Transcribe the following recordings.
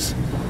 guys.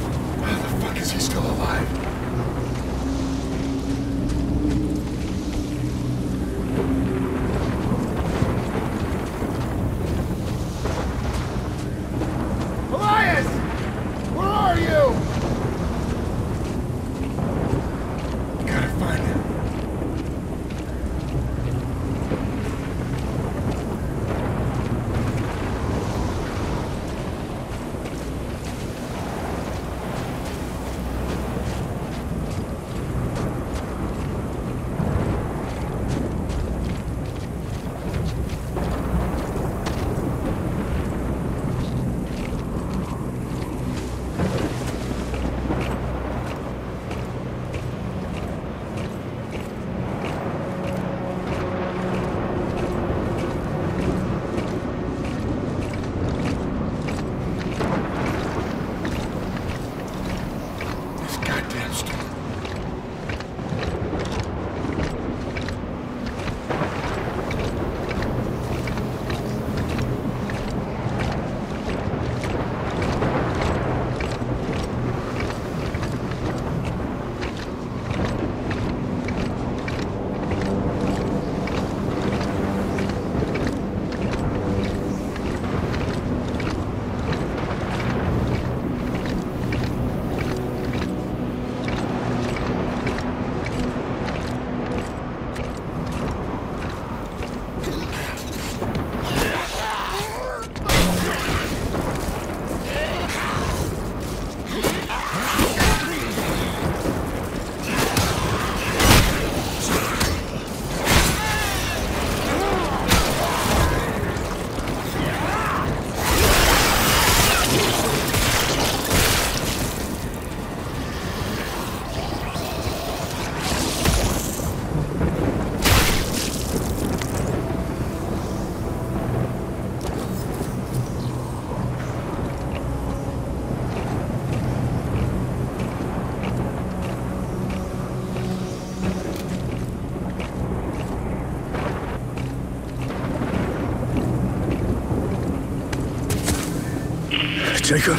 Jacob.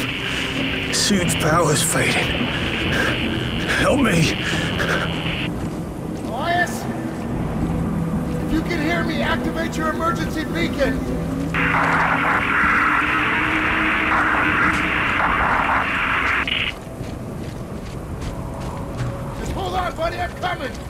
Sue's power's fading. Help me. Elias? If you can hear me, activate your emergency beacon. Just hold on, buddy. I'm coming.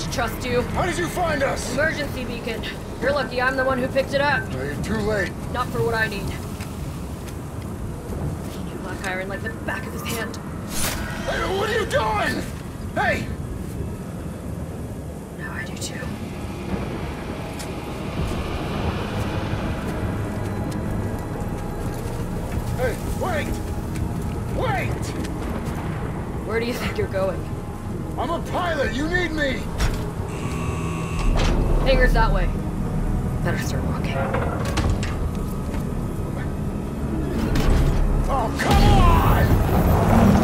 To trust you. How did you find us? Emergency beacon. You're lucky I'm the one who picked it up. No, you're too late. Not for what I need. He knew Black Iron like the back of his hand. Hey, what are you doing? Hey! Now I do too. Hey, wait! Wait! Where do you think you're going? I'm a pilot. You need me. Hangar's that way. Better start walking. Oh, come on!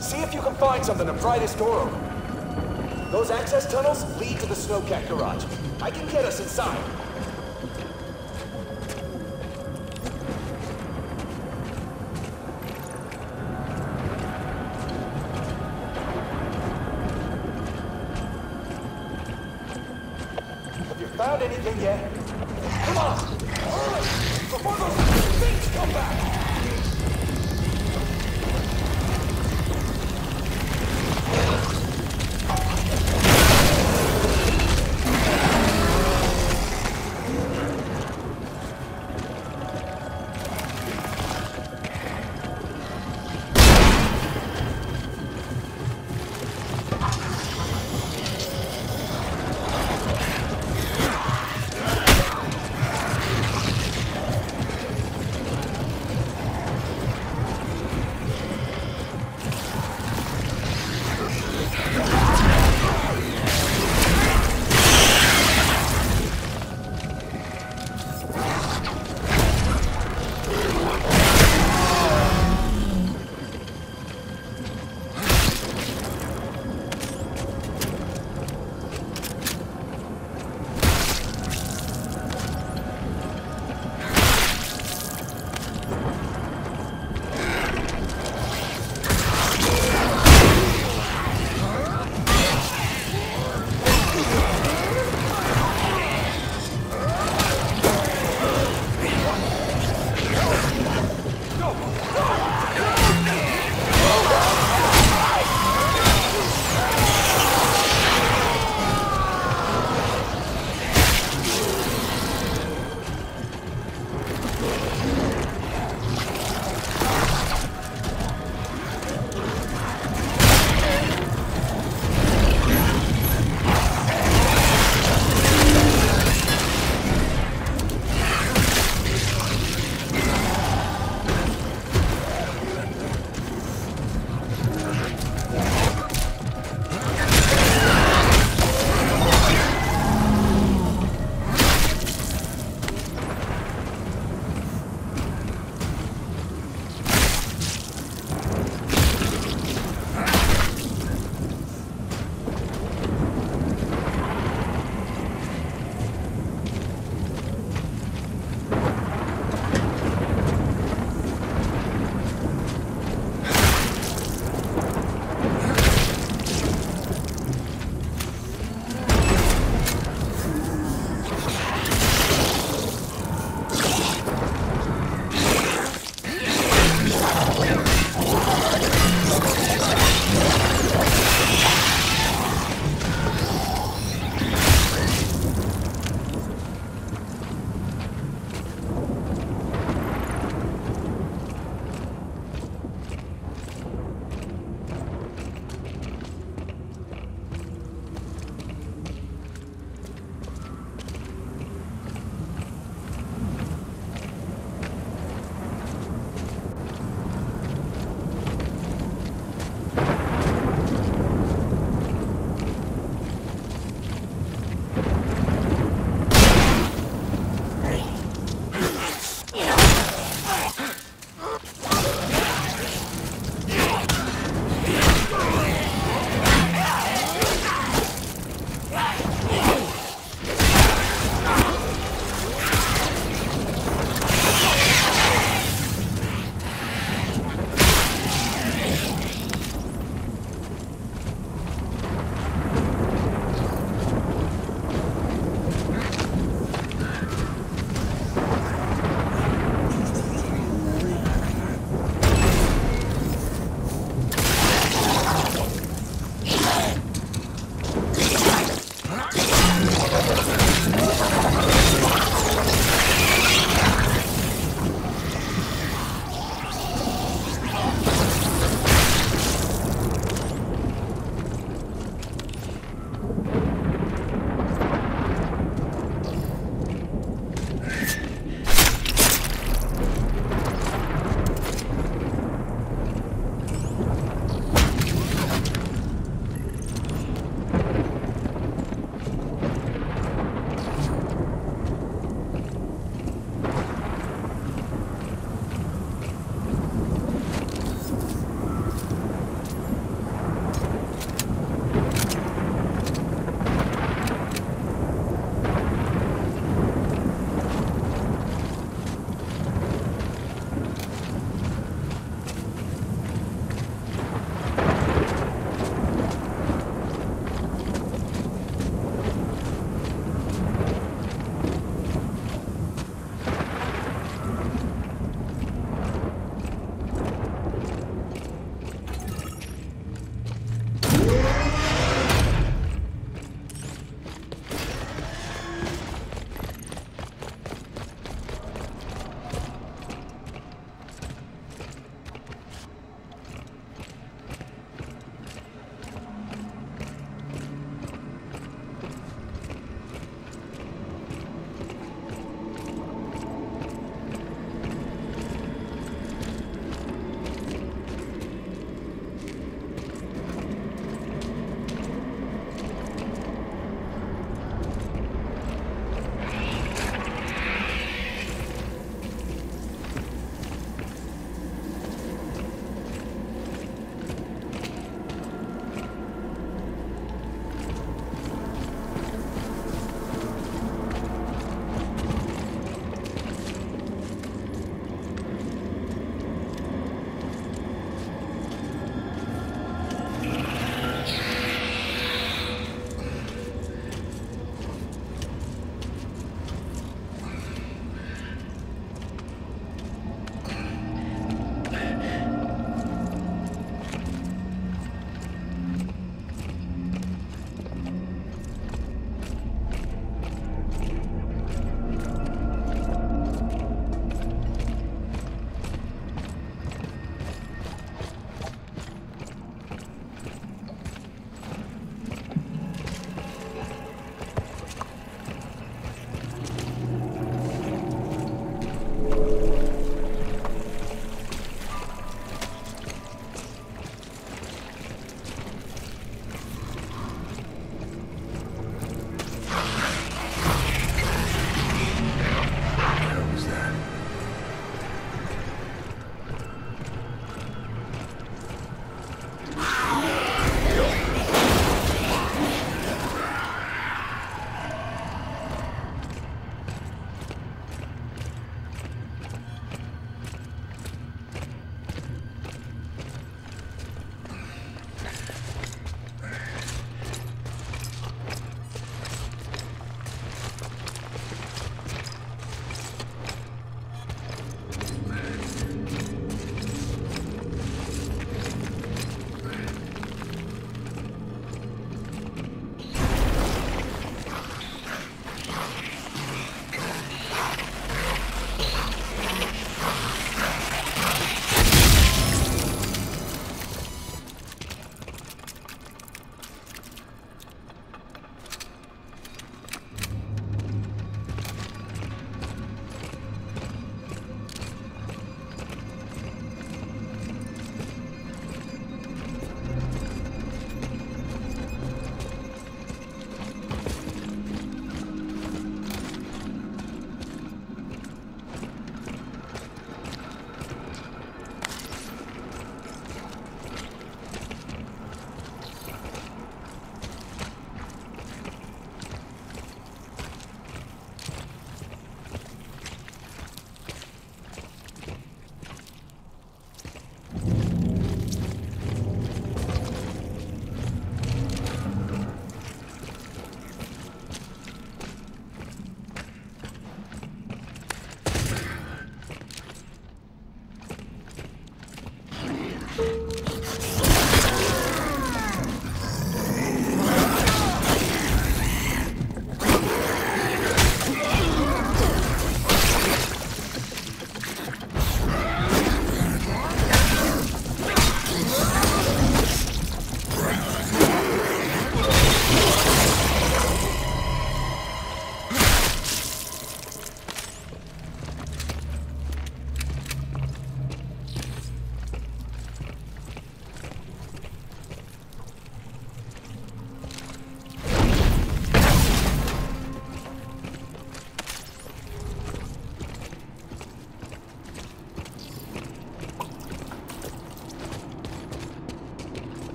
See if you can find something to pry this door open. Those access tunnels lead to the Snowcat garage. I can get us inside.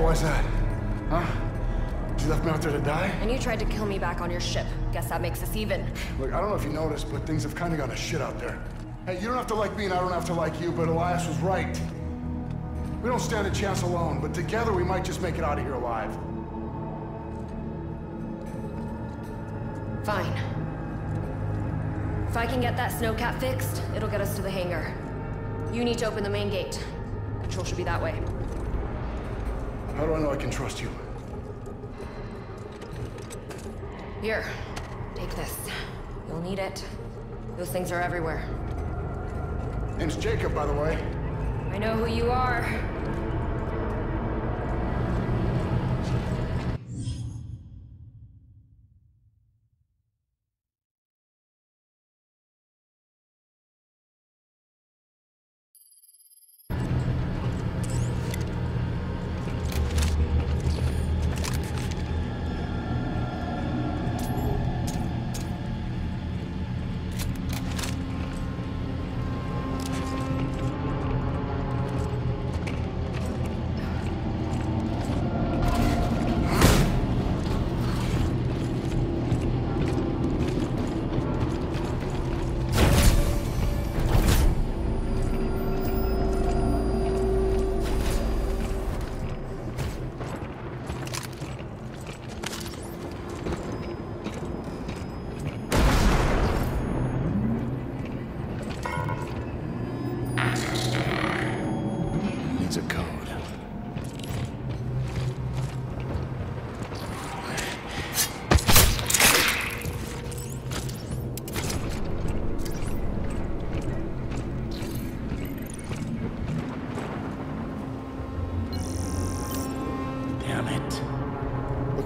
Yeah, why's that? Huh? You left me out there to die? And you tried to kill me back on your ship. Guess that makes us even. Look, I don't know if you noticed, but things have kind of gone to shit out there. Hey, you don't have to like me and I don't have to like you, but Elias was right. We don't stand a chance alone, but together we might just make it out of here alive. Fine. If I can get that snowcat fixed, it'll get us to the hangar. You need to open the main gate. Control should be that way. How do I know I can trust you? Here, take this. You'll need it. Those things are everywhere. Name's Jacob, by the way. I know who you are.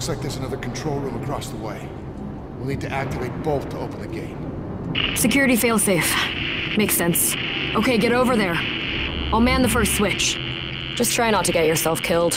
Looks like there's another control room across the way. We'll need to activate both to open the gate. Security failsafe. Makes sense. Okay, get over there. I'll man the first switch. Just try not to get yourself killed.